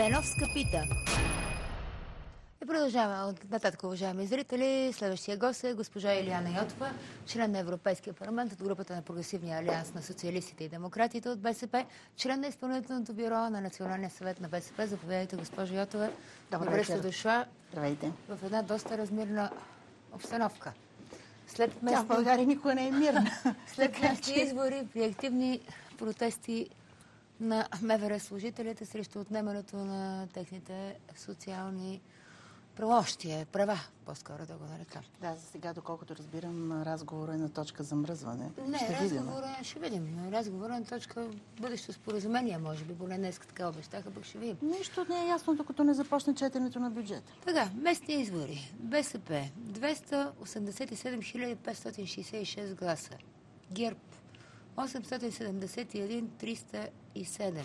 Беновска пита. И продължаваме от нататък, уважаеми зрители. Следващия гост е госпожа Илияна Йотова, член на Европейския парламент от групата на Прогресивния алианс на социалистите и демократите от БСП, член на изпълнителното бюро на Националния съвет на БСП. Заповядайте, госпожа Йотова. Добре сте дошла. Здравейте. В една доста размирна обстановка. След местни... Тя в България никога не е мирна. След местни избори при активни протести на МВР служителите срещу отнемането на техните социални правощия, права, по-скоро да го нарека. Да, за сега, доколкото разбирам, разговорът е на точка замръзване. Не, ще разговора, видим. ще видим. Разговора е на точка бъдещо споразумение, може би, поне днес така обещаха, пък ще видим. Нищо не е ясно, докато не започне четенето на бюджета. Така, местни избори. БСП 287 566 гласа. ГЕРБ 871 307.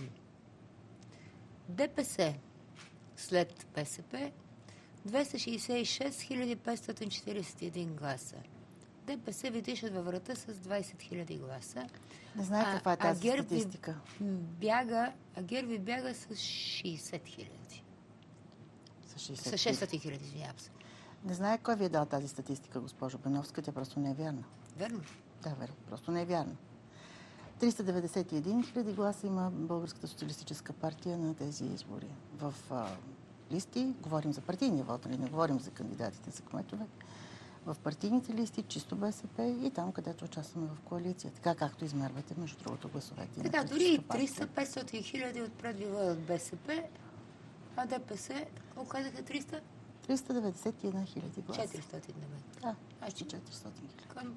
ДПС след БСП 266 541 гласа. ДПС ви дишат във врата с 20 000 гласа. Не знае каква е тази а статистика. Бяга, а Герби бяга с 60 хиляди. С 60 С 600 хиляди, извинявам се. Не знае кой ви е дал тази статистика, госпожо Беновска. Тя просто не е вярна. Верно. Да, верно. Просто не е вярна. 391 хиляди гласа има Българската социалистическа партия на тези избори. В а, листи, говорим за партийния вод, нали? не говорим за кандидатите за кметове, в партийните листи, чисто БСП и там, където участваме в коалиция. Така както измервате, между другото, гласовете. Така, дори 300-500 хиляди отпред от БСП, а ДПС оказаха 300? 391 хиляди гласа. 400 Да, аж 400 хиляди. Към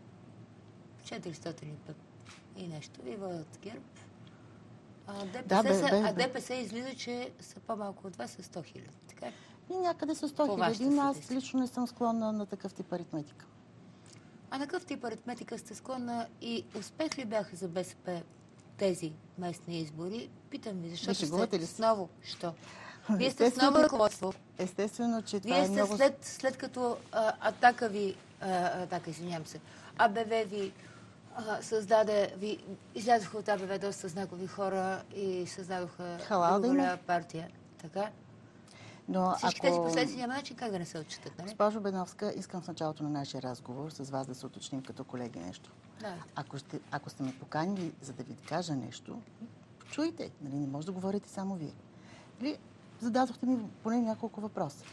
400 и нещо. И от ГЕРБ. А ДПС, да, бе, бе, бе. а ДПС излиза, че са по-малко от вас с 100 хиляди. Така И някъде с 100 хиляди, аз лично не съм склонна на такъв тип аритметика. А на какъв тип аритметика сте склонна и успех ли бяха за БСП тези местни избори? Питам ви, защото сте ли ново. Що? Вие сте с ново ръководство. Естествено, че това Вие е много... след, след като а, атака ви, а, атака, извинявам се, АБВ ви а, създаде, ви, излязоха от АБВ доста знакови хора и създадоха голяма партия. Така? Но Всички ако... тези последствия няма начин как да не се отчитат, нали? Госпожо Беновска, искам в началото на нашия разговор с вас да се уточним като колеги нещо. Да. Ако, ще, ако сте ме поканили, за да ви кажа нещо, чуйте. Нали, не може да говорите само вие. Нали, зададохте ми поне няколко въпроса.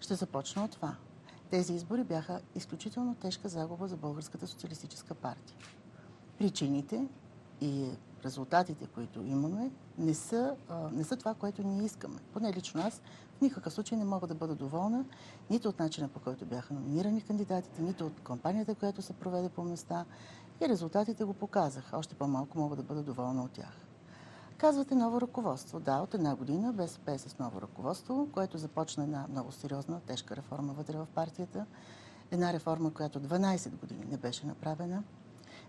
Ще започна от това. Тези избори бяха изключително тежка загуба за Българската социалистическа партия причините и резултатите, които имаме, не са, а, не са това, което ние искаме. Поне лично аз в никакъв случай не мога да бъда доволна нито от начина по който бяха номинирани кандидатите, нито от кампанията, която се проведе по места. И резултатите го показаха. Още по-малко мога да бъда доволна от тях. Казвате ново ръководство. Да, от една година БСП е с ново ръководство, което започна една много сериозна, тежка реформа вътре в партията. Една реформа, която 12 години не беше направена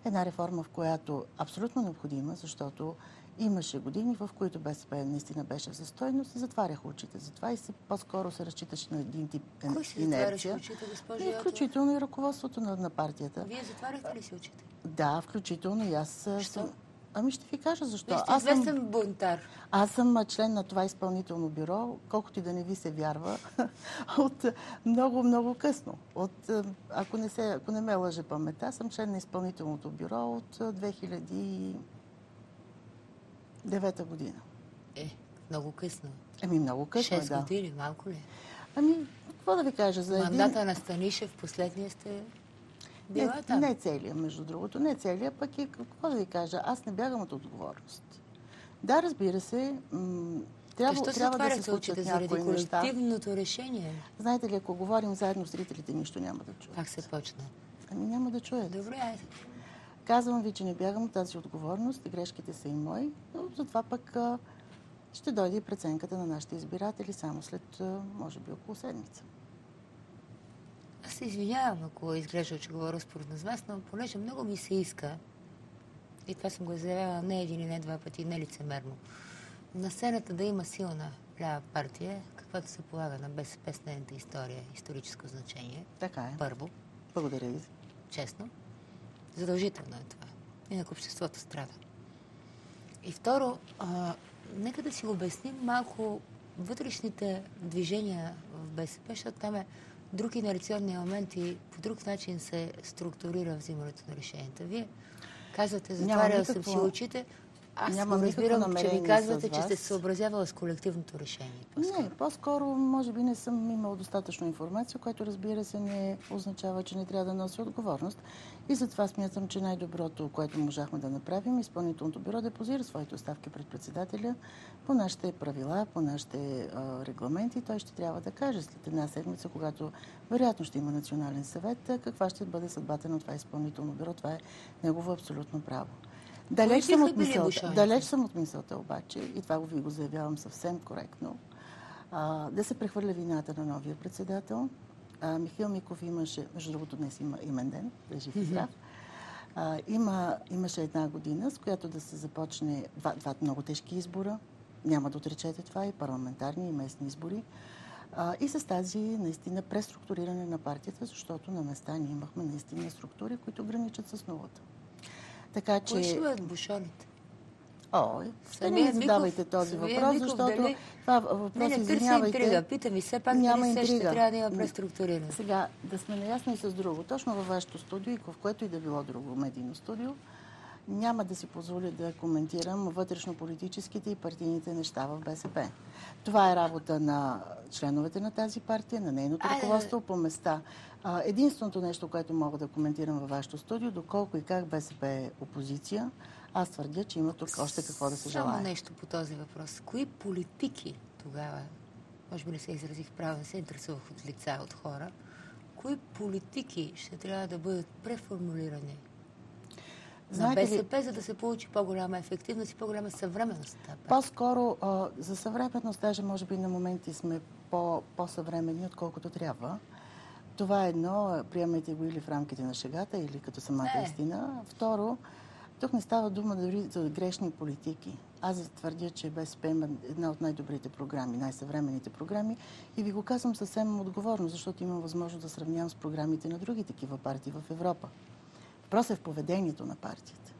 Една реформа, в която абсолютно необходима, защото имаше години, в които БСП наистина беше в застойност и затваряха очите. Затова и се, по-скоро се разчиташе на един тип Кой си инерция. очите, госпожа и включително и ръководството на, на партията. Вие затваряхте ли си очите? Да, включително и аз Що? съм... Ами ще ви кажа защо. Вие сте известен съм, бунтар. Аз съм член на това изпълнително бюро, колкото и да не ви се вярва, от много, много късно. От, ако, не се, ако не ме лъже памета, съм член на изпълнителното бюро от 2009 година. Е, много късно. Ами много късно, 6 да. години, малко ли? Ами, какво да ви кажа? За Мандата един... на Станишев, последния сте била не, там. Не целия, между другото. Не целия, пък и какво да ви кажа, аз не бягам от отговорност. Да, разбира се, трябва, Защо трябва да се случат заради колективното неща. решение? Знаете ли, ако говорим заедно, зрителите нищо няма да чуят. Как се почна? Ами няма да чуят. Добре, айде. Казвам ви, че не бягам от тази отговорност грешките са и мои, но затова пък ще дойде и преценката на нашите избиратели само след, може би, около седмица. Аз се извинявам, ако изглежда, че говоря според вас, но понеже много ми се иска, и това съм го заявявала не един и не два пъти, не лицемерно, на сцената да има силна лява партия, каквато се полага на БСП с нейната история, историческо значение. Така е. Първо. Благодаря ви. Честно. Задължително е това. Инак обществото страда. И второ, а, нека да си обясним малко вътрешните движения в БСП, защото там е друг инерционни момент и по друг начин се структурира взимането на решенията. Вие казвате, затварял съм си очите, аз го никакво разбирам, че ви казвате, че сте се съобразявала с колективното решение. по-скоро. Не, по-скоро, може би не съм имал достатъчно информация, което разбира се не означава, че не трябва да носи отговорност. И затова смятам, че най-доброто, което можахме да направим, изпълнителното бюро депозира своите оставки пред председателя по нашите правила, по нашите а, регламенти. Той ще трябва да каже след една седмица, когато вероятно ще има национален съвет, каква ще бъде съдбата на това изпълнително бюро. Това е негово абсолютно право. Далеч съм, от мисълта, далеч съм от мисълта обаче, и това ви го заявявам съвсем коректно, а, да се прехвърля вината на новия председател. А, Михаил Миков имаше, между другото днес има имен ден, да е жив и здрав. А, има, имаше една година, с която да се започне два, два много тежки избора. Няма да отречете това, и парламентарни, и местни избори. А, и с тази наистина преструктуриране на партията, защото на места ние имахме наистина структури, които граничат с нулата. Така че... Кои ще бъдат бушоните? Ой, ще не задавайте този въпрос, Миков защото дали- това въпрос, Не, не, извинявайте. интрига. Питам и все пак Няма дали ще трябва да има преструктуриране. Сега, да сме наясни и с друго. Точно във вашето студио и в което и да било друго медийно студио, няма да си позволя да коментирам вътрешно-политическите и партийните неща в БСП. Това е работа на членовете на тази партия, на нейното Айде, ръководство по места. Единственото нещо, което мога да коментирам във вашето студио, доколко и как БСП е опозиция, аз твърдя, че има тук още какво да се Само желае. нещо по този въпрос. Кои политики тогава, може би не се изразих правилно, не се интересувах от лица, от хора, кои политики ще трябва да бъдат преформулирани на Знаете ли- БСП, за да се получи по-голяма ефективност и по-голяма съвременност? По-скоро за съвременност, даже може би на моменти сме по, по-съвремени, отколкото трябва. Това е едно, приемайте го или в рамките на шегата, или като самата Не. истина. Второ, тук не става дума дори за грешни политики. Аз твърдя, че БСП има една от най-добрите програми, най-съвременните програми и ви го казвам съвсем отговорно, защото имам възможност да сравнявам с програмите на други такива партии в Европа. Въпросът е в поведението на партията.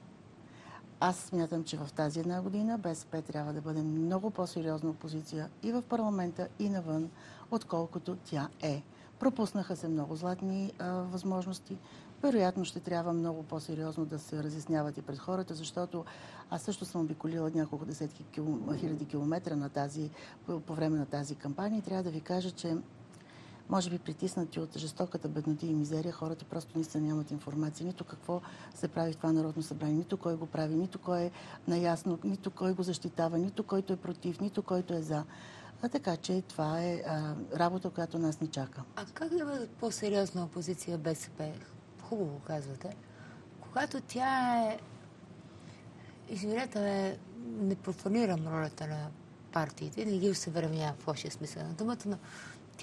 Аз смятам, че в тази една година БСП трябва да бъде много по-сериозна опозиция и в парламента, и навън, отколкото тя е. Пропуснаха се много златни а, възможности. Вероятно ще трябва много по-сериозно да се разясняват и пред хората, защото аз също съм обиколила няколко десетки хиляди километра на тази, по време на тази кампания и трябва да ви кажа, че може би притиснати от жестоката бедноти и мизерия, хората просто наистина нямат информация. Нито какво се прави в това Народно събрание, нито кой го прави, нито кой е наясно, нито кой го защитава, нито който е против, нито който е за. А така че това е а, работа, която нас ни чака. А как да бъде по-сериозна опозиция БСП? Хубаво казвате. Когато тя е... Извинете ме, не профанирам ролята на партиите, не ги усъвременявам в лошия смисъл на думата, но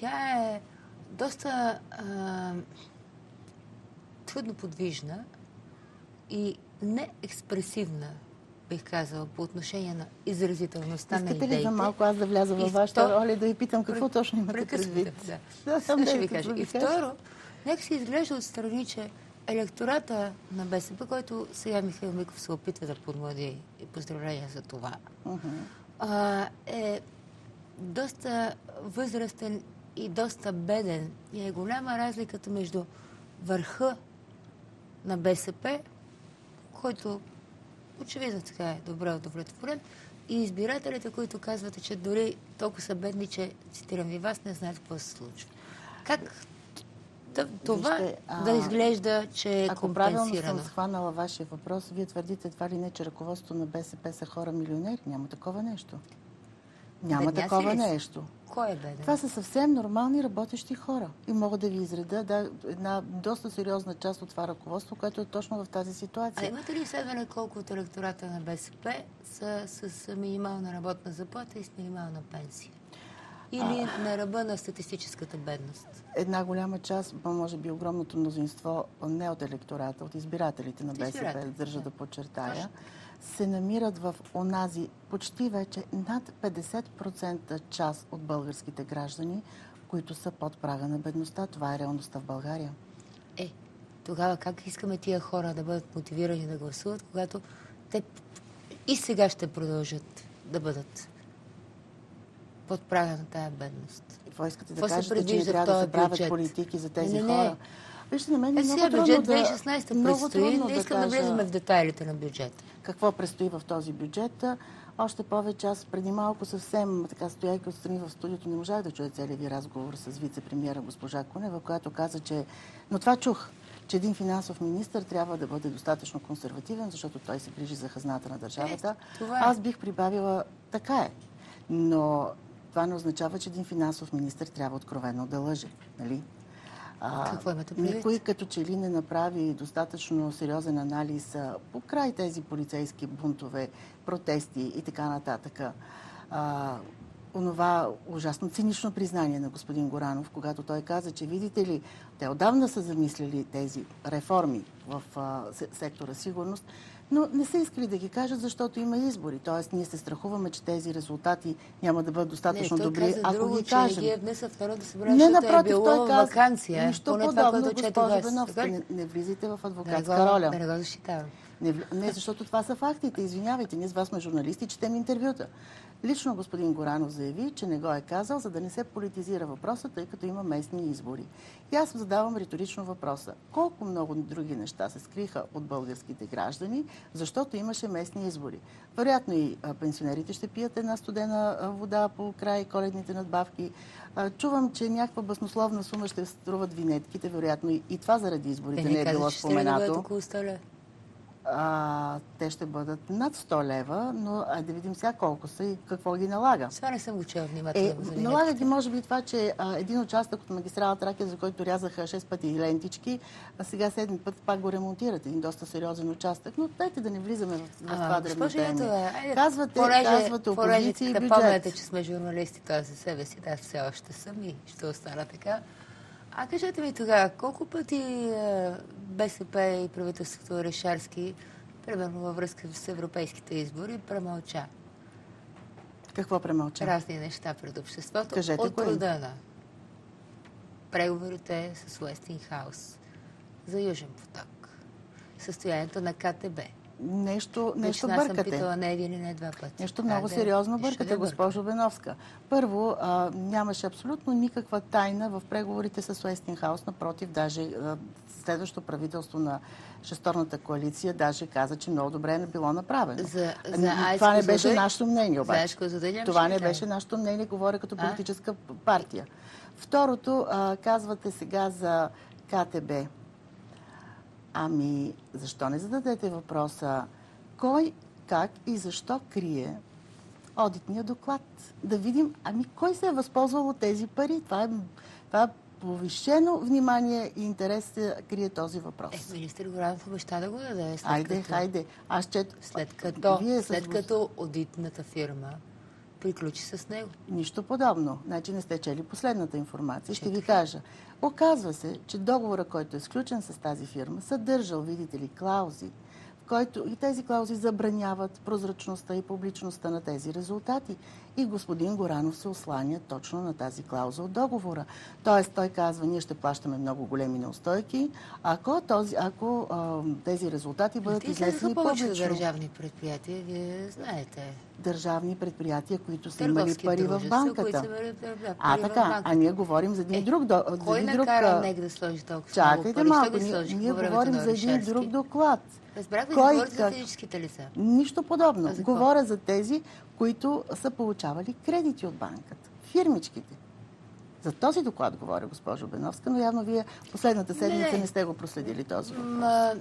тя е доста а, трудно подвижна и неекспресивна, бих казала, по отношение на изразителността на Искате идеите. ли за малко аз да вляза във вашата вто- роля да ви питам какво Пред- точно имате предвид? Да. Да, Сега ще ви кажа. И второ, нека се изглежда отстрани, че електората на БСП, който сега Михаил Миков се опитва да подмлади и поздравления за това, Мгм. а, е доста възрастен и доста беден. И е голяма разликата между върха на БСП, който очевидно така е добре удовлетворен, и избирателите, които казвате, че дори толкова са бедни, че, цитирам ви вас, не знаят какво се случва. Как това Вижте, а, да изглежда, че е Ако правилно съм схванала вашия въпрос, вие твърдите това ли не, че ръководството на БСП са хора милионери? Няма такова нещо. Няма Бедняци такова ли нещо. Кой е беден? Това са съвсем нормални работещи хора. И мога да ви изреда да, една доста сериозна част от това ръководство, което е точно в тази А ситуация. имате ли изследване колко от електората на БСП са с минимална работна заплата и с минимална пенсия? Или на ръба на статистическата бедност? Една голяма част, може би огромното мнозинство, не от електората, от избирателите на БСП, държа да. да подчертая, се намират в онази почти вече над 50% част от българските граждани, които са под прага на бедността. Това е реалността в България. Е, тогава как искаме тия хора да бъдат мотивирани да гласуват, когато те и сега ще продължат да бъдат под прага на тая бедност. Какво искате да Какво се кажете, че не трябва да се правят политики за тези Не, не, не. Вижте, на мен е Е, много бюджет да... 2016 много предстои. Не да искам да кажа влизаме в детайлите на бюджета. какво предстои в този бюджет. Още повече аз преди малко съвсем, така стояйки отстрани в студиото, не можах да чуя целият ви разговор с вице-премьера госпожа Кунева, която каза, че... Но това чух, че един финансов министр трябва да бъде достатъчно консервативен, защото той се грижи за хазната на държавата. Е, е. Аз бих прибавила, така е. Но това не означава, че един финансов министр трябва откровенно да лъже. Нали? А, Какво имате предвид? Никой като че ли не направи достатъчно сериозен анализ по край тези полицейски бунтове, протести и така нататък. А, онова ужасно цинично признание на господин Горанов, когато той каза, че видите ли, те отдавна са замислили тези реформи в а, се- сектора сигурност, но не са искали да ги кажат, защото има избори. Тоест, ние се страхуваме, че тези резултати няма да бъдат достатъчно не, добри, ако друго, ги че кажем. ги е внесъл в Народно събрание, Не, напротив, е било той каза вакансия. нищо подобно, госпожо. Беновска. Не, не влизайте в Да адвокатска го- роля. Да не го защитавам. Не, не, защото това са фактите. Извинявайте, ние с вас сме журналисти, четем интервюта. Лично господин Горанов заяви, че не го е казал, за да не се политизира въпроса, тъй като има местни избори. И аз задавам риторично въпроса. Колко много други неща се скриха от българските граждани, защото имаше местни избори? Вероятно и пенсионерите ще пият една студена вода по край коледните надбавки. Чувам, че някаква баснословна сума ще струват винетките, вероятно и, това заради изборите Те не ни е било че ще А, те ще бъдат над 100 лева, но айде да видим сега колко са и какво ги налага. Това не съм го чела внимателно. Е, за налага ги може би това, че а, един участък от магистрала Тракия, за който рязаха 6 пъти лентички, а сега седми път пак го ремонтират. Един доста сериозен участък. Но дайте да не влизаме в, в това дребнотемие. Ятова, айде, Казвате, понеже, казвате опозиция и бюджет. помните, че сме журналисти, т.е. за себе си, да, аз все още съм и ще остана така. А кажете ми тогава, колко пъти е, БСП и правителството Орешарски, примерно във връзка с европейските избори, премълча Какво премълча? разни неща пред обществото Кажете от рода на преговорите с Уестингхаус за Южен поток, състоянието на КТБ. Нещо, нещо Лично аз съм бъркате. питала не един и не два пъти. Нещо Как много да- сериозно бъркате, госпожо Беновска. Първо, а, нямаше абсолютно никаква тайна в преговорите с Уестингхаус. Напротив, даже а, следващото правителство на шесторната коалиция даже каза, че много добре е било направено. За- за Това не беше нашето мнение За обаче. Нямаше Това не беше нашето мнение, говоря като политическа партия. Второто, а, казвате сега за КТБ. Ами, защо не зададете въпроса кой, как и защо крие одитния доклад? Да видим, ами кой се е възползвал от тези пари? Това е, това е повишено внимание и интерес се крие този въпрос. Е, министър Горанов обеща да го даде. След Айде, като, хайде. Аз чет... След като, Вие след като одитната фирма приключи с него. Нищо подобно. Значи не сте чели последната информация. Ще ви кажа. Оказва се, че договора, който е сключен с тази фирма, съдържал, видите ли, клаузи, в който и тези клаузи забраняват прозрачността и публичността на тези резултати. И господин Горанов се осланя точно на тази клауза от договора. Тоест, той казва, ние ще плащаме много големи неустойки, ако, този, ако а, тези резултати бъдат Те изнесени излезаха повече публично. държавни предприятия, вие знаете. Държавни предприятия, които са имали пари в дружества, банката. са имали да, А, в така. банката. А ние говорим за един Е, друг... до- за Кой един друг, накара а, НЕК да сложи толкова Чакайте много пари? малко. Ние, говорим за един друг доклад. Разбрах ли, Кой говорите за физическите лица. Нищо подобно. Говоря за тези, които са получавали кредити от банката. Фирмичките. За този доклад говоря, госпожо Беновска, но явно вие последната седмица Не. не, сте го проследили този въпрос.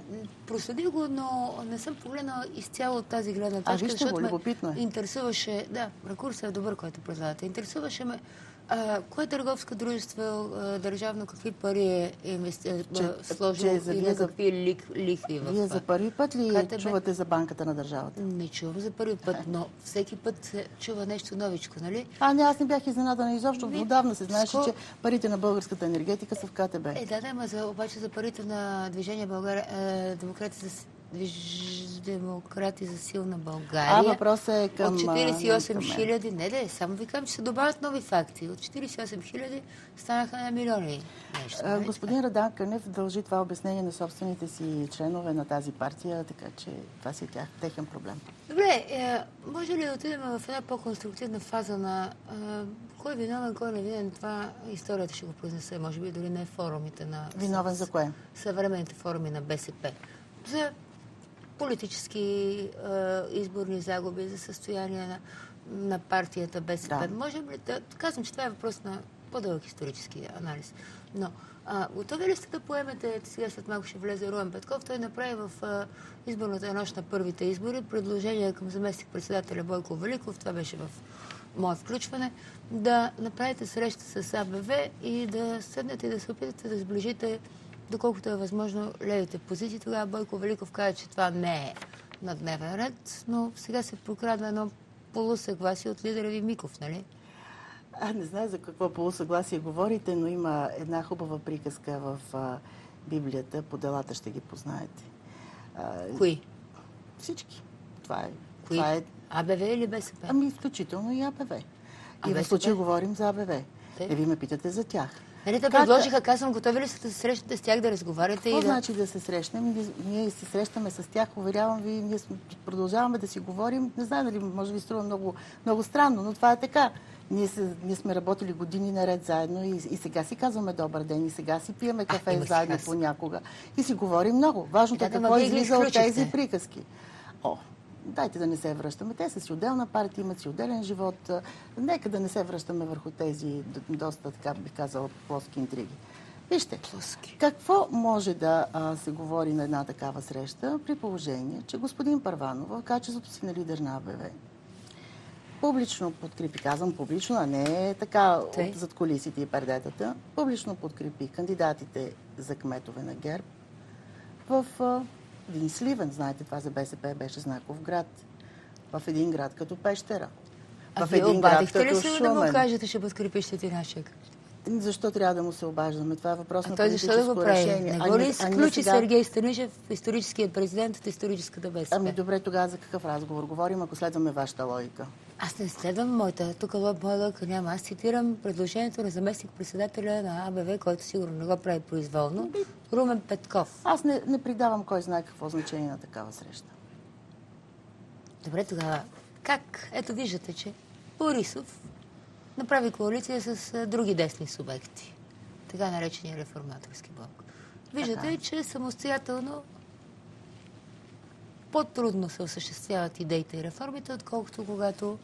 Проследих го, но не съм погледнала изцяло от тази гледна точка, вижте го, любопитно е. интересуваше, да, ракурсът е добър, който предлагате. Интересуваше ме а, кое търговско дружество а, държавно какви пари е инвести... Че- а, сложило че и на какви лик, лихви в Вие за първи път ли КТБ? чувате за банката на държавата? Не чувам за първи път, но всеки път се чува нещо новичко, нали? А, не, аз не бях изненадана изобщо. Ви- Отдавна се знаеше, Ско- че парите на българската енергетика са в КТБ. Е, да, да, ма за, обаче за парите на движение България, е, демократи за, Движ... Демократи за силна България. А въпросът е към... От а, 48 към мен. хиляди, не да, само ви казвам, че се добавят нови факти. От 48 хиляди станаха на милиони нещо. А, нали? Господин Радан Кънев дължи това обяснение на собствените си членове на тази партия, така че това си е тях, техен проблем. Добре, е, може ли да отидем в една по-конструктивна фаза на е, кой е виновен, кой не е виновен? Това историята ще го произнесе, може би дори не форумите на... Виновен за кое? Съвременните форуми на БСП. За политически е, изборни загуби, за състояние на, на партията БСП. Да. Може ли да... Казвам, че това е въпрос на по-дълъг исторически анализ. Но а, готови ли сте да поемете, сега след малко ще влезе Руен Петков, той направи в а, изборната нощ на първите избори предложение към заместник председателя Бойко Великов, това беше в мое включване, да направите среща с АБВ и да седнете и да се опитате да сближите доколкото е възможно левите позиции. Тогава Бойко Великов каза, че това не е на дневен ред, но сега се прокрадва едно полусъгласие от лидера ви Миков, нали? А, не знае за какво полусъгласие говорите, но има една хубава приказка в а, Библията. По делата ще ги познаете. А, Кои? всички. Това е. Кои? Това е АБВ или БСП? ами, изключително и АБВ. И в БСП? случая говорим за АБВ. Те? Не ви ме питате за тях. Нали те предложиха, казвам, готови ли сте да се срещнете с тях, да разговаряте Какво и да... значи да се срещнем? Ние, се срещаме с тях, уверявам ви, ние продължаваме да си говорим. Не знам дали може би струва много, много странно, но това е така. Ние, се, ние сме работили години наред заедно и, и сега си казваме добър ден, и сега си пиеме кафе си заедно понякога и си говорим много. Важното е какво излиза от тези приказки. О, дайте да не се връщаме. Те са си отделна партия, имат си отделен живот. Нека да не се връщаме върху тези доста, така бих казала, плоски интриги. Вижте, Плоски. какво може да а, се говори на една такава среща, при положение, че господин Първанов, в качеството си на лидер на АБВ, публично подкрепи, казвам публично, а не така Тъй. от зад колисите и пердетата, публично подкрепи кандидатите за кметове на ГЕРБ в а, един Сливен, знаете, това за БСП беше знаков град, в един град като Пещера, А в вие един град обадихте ли се да му кажете, ще подкрепиш Четирашек? Защо трябва да му се обаждаме? Това е въпрос А на той защо да политическо го прави? решение. Не го ли изключи сега- Сергей Станишев, историческият президент от историческата БСП? Ами добре, тогава за какъв разговор говорим, ако следваме вашата логика? Аз не следвам моята. Тук моя логика няма. Аз цитирам предложението на заместник председателя на АБВ, който сигурно не го прави произволно. Румен Петков. Аз не, не придавам кой знае какво значение на такава среща. Добре, тогава как? Ето виждате, че Борисов направи коалиция с други десни субекти. Така наречения реформаторски блок. Виждате, Така че самостоятелно по-трудно се осъществяват идеите и реформите, отколкото когато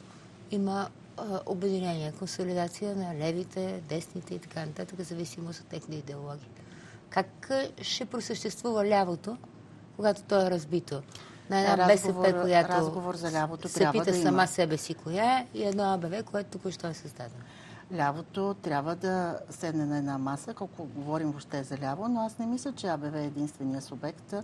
има а, обединение, консолидация на левите, десните и така нататък, зависимост от техни идеологии. Как ще просъществува лявото, когато то е разбито? На една Разговор- БСП, която разговор за лявото се пита да сама има. себе си коя е и едно АБВ, което току-що е създадено. Лявото трябва да седне на една маса, колко говорим въобще за ляво, но аз не мисля, че АБВ е единствения субект.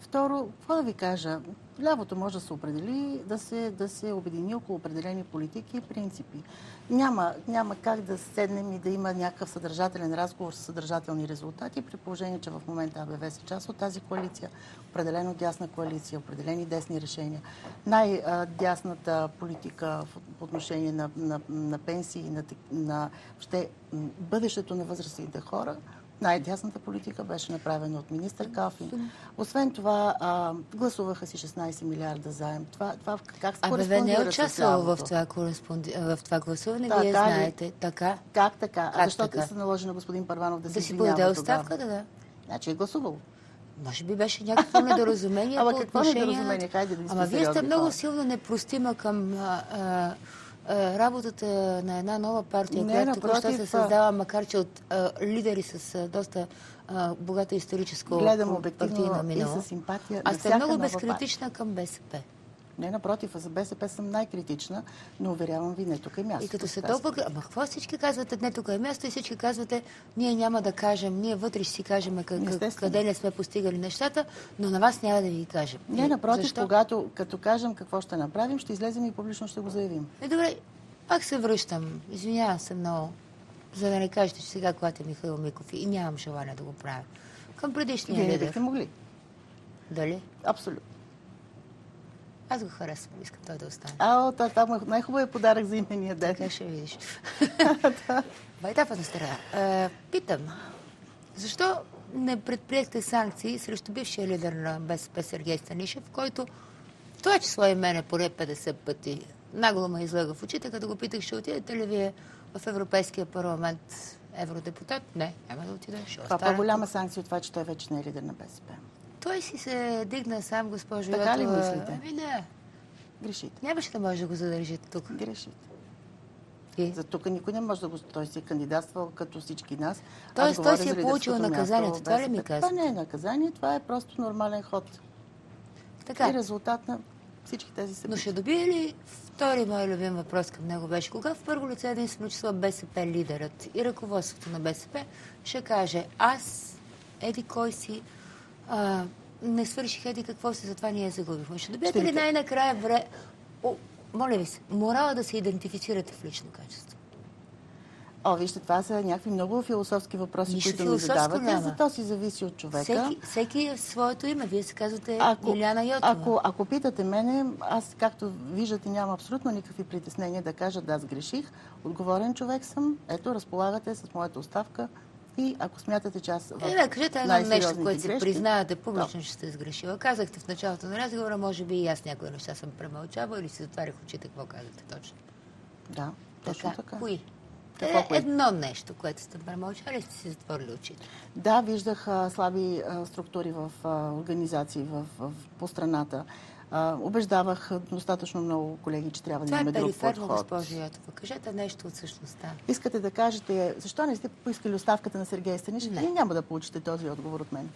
Второ, какво да ви кажа? Лявото може да се определи, да се, да се обедини около определени политики и принципи. Няма, няма как да седнем и да има някакъв съдържателен разговор с съдържателни резултати, при положение, че в момента АБВ са част от тази коалиция, определено дясна коалиция, определени десни решения. Най-дясната политика по отношение на, на, на пенсии, на, на въобще, бъдещето на възрастните хора, най-дясната политика беше направена от министър Калфин. Освен това, а, гласуваха си 16 милиарда заем. Това, това как АБВ не кореспондира е с участвало в това, кореспонди... в това гласуване, Така вие знаете. Така. Как така? Как а защо така? се наложи на господин Първанов да, Да се си извинява подаде тогава? оставка, да, да. Значи е гласувал. Може би беше някакво недоразумение Ама какво отношение недоразумение? Хайде да Ама вие сте много хора. силно непростима към а, а, работата на една нова партия, Не, която току-що се създава, макар че от а, лидери с а, доста а, богато историческо Гледам партийно обективно и минало. със симпатия А на сте всяка много безкритична към БСП. Не, напротив, а за БСП съм най-критична, но уверявам ви, не тук е място. И като се толкова... Ама какво всички казвате, не тук е място и всички казвате, ние няма да кажем, ние вътре ще си кажем къде не сме постигали нещата, но на вас няма да ви кажем. Не, И напротив, защо? когато като кажем какво ще направим, ще излезем и публично ще го заявим. Е, добре, пак се връщам. Извинявам се много, за да не кажете, че сега клатя Михаил Миков и нямам желание да го правя. Към предишния Вие не лидер. бихте могли. Дали? Абсолютно. Аз го харесвам, искам той да остане. А, това, това е най-хубавият подарък за имения ден. Така ще видиш. Вайтапа на стара. Е, питам, защо не предприехте санкции срещу бившия лидер на БСП Сергей Станишев, който това число и мене поне 50 пъти нагло ме излага в очите, като го питах, ще отидете ли вие в Европейския парламент евродепутат? Не, няма да отида. Ще по-голяма санкция от това, че той вече не е лидер на БСП. Той си се дигна сам, госпожо Така ли Йотова. мислите? Ами не. Грешите. Нямаше да може да го задържите тук. Грешите. И? За тук никой не може да го... Той си е кандидатствал като всички нас. Тоест, той си е получил наказанието. Това ли ми казвате? Това не е наказание, това е просто нормален ход. Така. И резултат на всички тези Но събития. ще добие ли втори мой любим въпрос към него беше, кога в първо лице единствено число БСП лидерът и ръководството на БСП ще каже аз, еди кой си, а, не свърших еди какво си, затова ние загубихме. Ще добиете ли най-накрая вре... О, моля ви се, морала да се идентифицирате в лично качество. О, вижте, това са някакви много философски въпроси, Нищо които ми задавате. няма. За то си зависи от човека. Всеки, всеки е в своето име. Вие се казвате Ако, Иляна Йотова. ако, ако питате мене, аз, както виждате, нямам абсолютно никакви притеснения да кажа да, аз греших. Отговорен човек съм. Ето, разполагате с моята оставка. И ако смятате, че аз Е, да, кажете едно нещо, което се грешки, признаете публично, че сте сгрешила. Казахте в началото на разговора, може би и аз някои неща съм премълчавала или си затварях очите, какво казахте точно. Да, точно така. Кои? Какво е, едно нещо, което сте премълчали, сте си затворили очите. Да, виждах а, слаби а, структури в а, организации в, в, по страната. А, убеждавах достатъчно много колеги, че трябва Това да е имаме друг подход. госпожо Йотова. Кажете нещо от същността. Искате да кажете, защо не сте поискали оставката на Сергей Станишев? Не. Вие няма да получите този отговор от мен.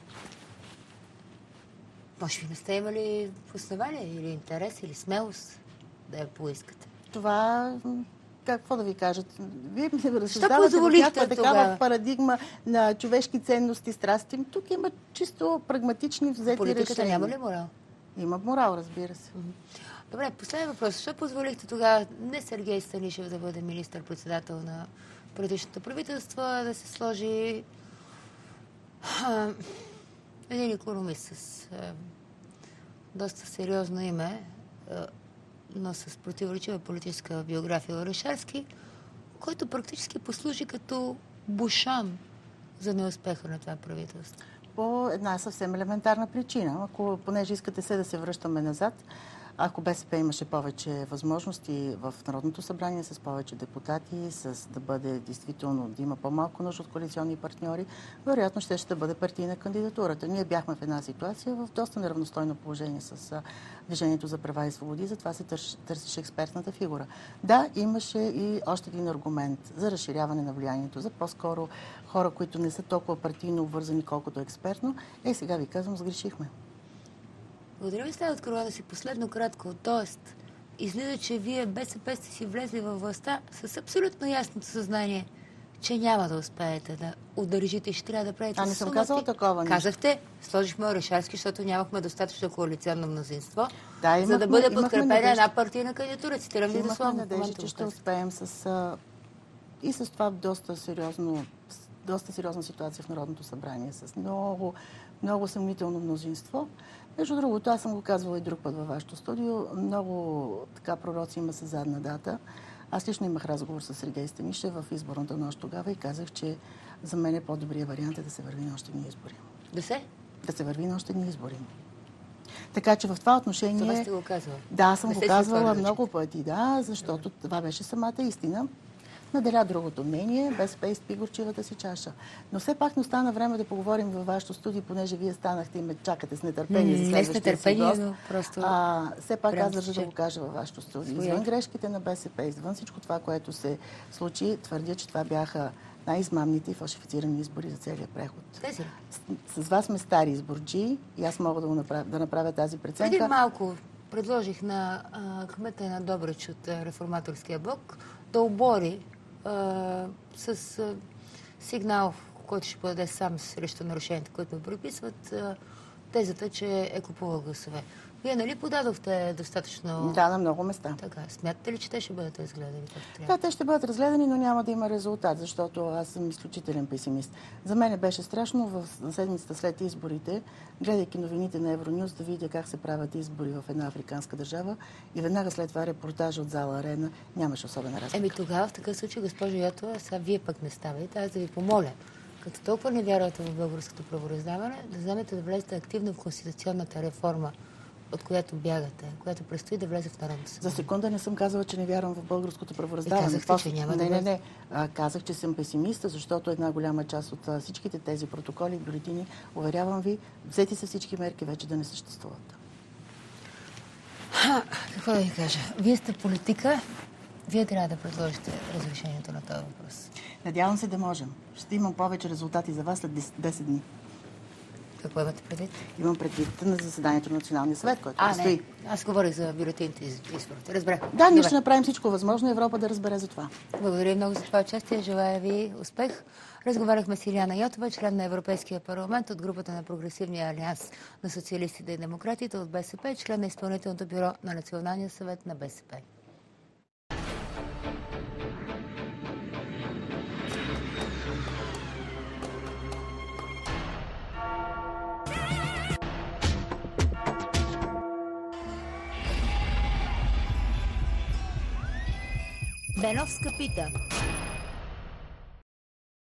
Може би не сте имали основание или интерес или смелост да я поискате. Това, какво да ви кажат, вие ми разсъждавате в някаква такава парадигма на човешки ценности, страсти. Тук има чисто прагматични взети Политиката решения. няма ли морал? Има морал, разбира се. Добре, последен въпрос. Защо позволихте тогава не Сергей Станишев да бъде министър-председател на предишното правителство, а да се сложи а, един економист с а, доста сериозно име, а, но с противоречива политическа биография Орешарски, който практически послужи като бушан за неуспеха на това правителство. По една съвсем елементарна причина. Ако, понеже искате се да се връщаме назад, ако БСП имаше повече възможности в Народното събрание, с повече депутати, с да бъде действително, да има по-малко нужда от коалиционни партньори, вероятно ще, ще бъде партийна кандидатурата. Ние бяхме в една ситуация в доста неравностойно положение с Движението за права и свободи, затова се търсеше експертната фигура. Да, имаше и още един аргумент за разширяване на влиянието, за по-скоро хора, които не са толкова партийно обвързани, колкото експертно. Е, сега ви казвам, сгрешихме. Благодаря ви след откровено си последно кратко. Тоест, излиза, че вие БСП сте си влезли във властта с абсолютно ясното съзнание, че няма да успеете да удържите и ще трябва да правите А, не съм сумати. казала такова нещо. Казахте, сложихме Орешарски, защото нямахме достатъчно коалиционно мнозинство, Да, за да имахме- бъде имахме подкрепена надежда. една партийна кандидатура. Цитирам ви Имахме дословно. в надежда, че ще успеем с, а, и с това доста сериозно, доста сериозна ситуация в Народното събрание, с много, много съмнително мнозинство. Между другото, аз съм го казвала и друг път във вашето студио, много така пророци има с задна дата. Аз лично имах разговор с Сергей Станишев в изборната нощ тогава и казах, че за мен е по-добрият вариант е да се върви на още едни избори. Да се? Да се върви на още едни избори. Така че в това отношение... Това сте го казвала. Да, съм го казвала много пъти, да, защото това беше самата истина. Наделя другото мнение, БСП изпи горчивата си чаша. Но все пак не остана време да поговорим във вашето студио, понеже вие станахте и ме чакате с нетърпение за М, не с следващия нетърпение, но просто А, все пак аз държа да го кажа във вашето студио. Извън грешките на БСП, извън всичко това, което се случи, твърдя, че това бяха най-измамните и фалшифицирани избори за целия преход. Тези? С, с вас сме стари изборджи и аз мога да, го направя, да направя тази преценка. Преди малко предложих на а, кмета на Добрич от а, реформаторския блок да обори а, с а, сигнал, който ще подаде сам срещу нарушенията, които му приписват, а, тезата, че е купувал гласове. Вие нали подадохте достатъчно... Да, на много места. Така, смятате ли, че те ще бъдат разгледани? Да, те ще бъдат разгледани, но няма да има резултат, защото аз съм изключителен песимист. За мен беше страшно в седмицата след изборите, гледайки новините на Евронюс, да видя как се правят избори в една африканска държава и веднага след това репортажа от зала Арена нямаше особена разлика. Еми тогава в такъв случай, госпожо Ятова, сега вие пък не ставайте, аз да ви помоля, като толкова не вярвате в българското правораздаване, да вземете да влезете активно в конституционната реформа, от която бягате, която предстои да влезе в Народното За събрание. секунда не съм казала, че не вярвам в българското правораздаване. И казахте, После- че няма да Не, не, не. Казах, че съм песимиста, защото една голяма част от а, всичките тези протоколи и бюлетини, уверявам ви, взети са всички мерки вече да не съществуват. Какво да ви кажа? Вие сте политика, вие трябва да предложите разрешението на този въпрос. Надявам се да можем. Ще имам повече резултати за вас след 10 10 дни. Какво имате предвид? Имам предвид на заседанието на Националния съвет, който А, предстои. не. Аз говорих за бюлетините и изборите. Разбрах. Да, ние ще направим всичко възможно Европа да разбере за това. Благодаря много за това участие. Желая ви успех. Разговаряхме с Иляна Йотова, член на Европейския парламент от групата на Прогресивния алианс на социалистите и демократите от БСП, член на изпълнителното бюро на Националния съвет на БСП. Беновска пита.